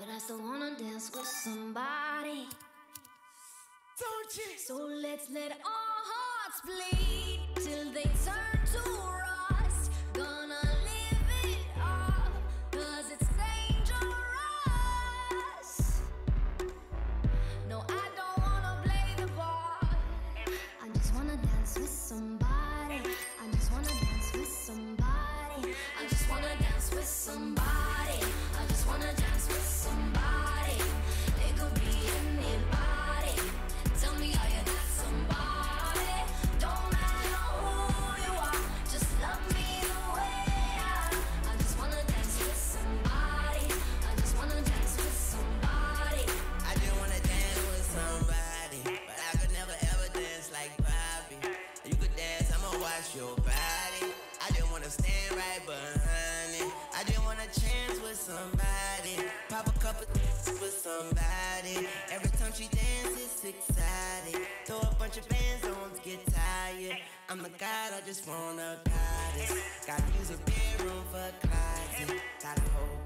But I still wanna dance with somebody. Don't you? So let's let our hearts bleed till they turn to rust. Gonna live it up, cause it's dangerous. No, I don't wanna play the part. I just wanna dance with somebody. I just wanna dance with somebody. I just wanna dance with somebody. Watch your body. I just wanna stand right behind it. I just wanna chance with somebody, pop a couple with somebody. Every time she dances, exciting. Throw a bunch of bands on, to get tired. I'm the god, I just wanna goddess. Gotta use a bedroom for closet. Got a whole